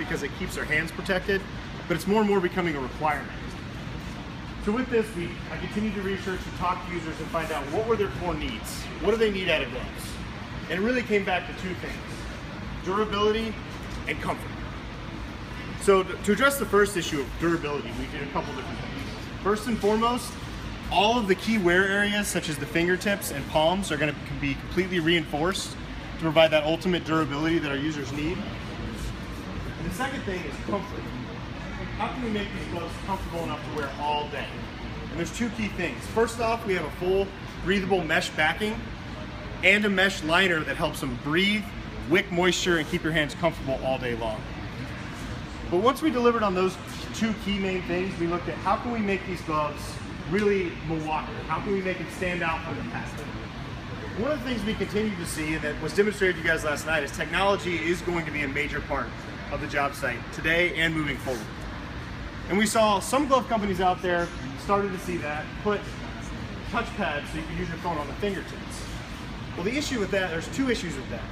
because it keeps their hands protected, but it's more and more becoming a requirement. So with this, we I continued to research and talk to users and find out what were their core needs. What do they need out of gloves? And it really came back to two things: durability and comfort. So to address the first issue of durability, we did a couple different things. First and foremost, all of the key wear areas, such as the fingertips and palms, are going to be completely reinforced to provide that ultimate durability that our users need. And the second thing is comfort. How can we make these gloves comfortable enough to wear all day? And there's two key things. First off, we have a full breathable mesh backing and a mesh liner that helps them breathe, wick moisture, and keep your hands comfortable all day long. But once we delivered on those two key main things, we looked at how can we make these gloves really Milwaukee? How can we make them stand out from the pack? One of the things we continue to see and that was demonstrated to you guys last night is technology is going to be a major part of the job site today and moving forward. And we saw some glove companies out there started to see that, put touch pads so you can use your phone on the fingertips. Well, the issue with that, there's two issues with that.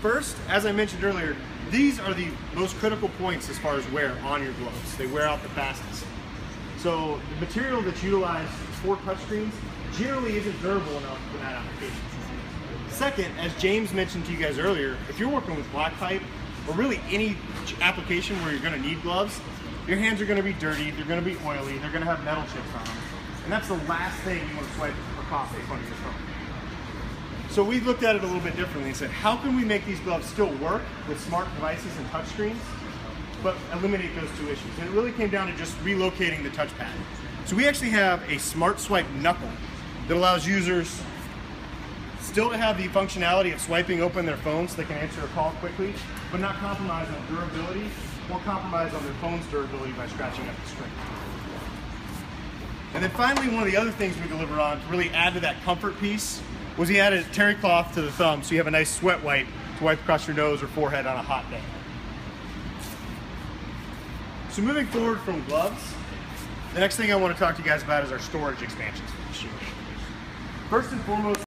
First, as I mentioned earlier, these are the most critical points as far as wear on your gloves. They wear out the fastest. So the material that's utilized for touchscreens generally isn't durable enough for that application. Second, as James mentioned to you guys earlier, if you're working with black pipe or really any application where you're going to need gloves, your hands are going to be dirty, they're going to be oily, they're going to have metal chips on them. And that's the last thing you want to swipe a coffee in front of your phone. So we looked at it a little bit differently and said, how can we make these gloves still work with smart devices and touchscreens, but eliminate those two issues? And it really came down to just relocating the touchpad. So we actually have a Smartswipe knuckle that allows users still to have the functionality of swiping open their phone so they can answer a call quickly, but not compromise on durability or compromise on their phone's durability by scratching up the screen. And then finally, one of the other things we deliver on to really add to that comfort piece was he added terry cloth to the thumb so you have a nice sweat wipe to wipe across your nose or forehead on a hot day. So moving forward from gloves, the next thing I want to talk to you guys about is our storage expansions for. First and foremost,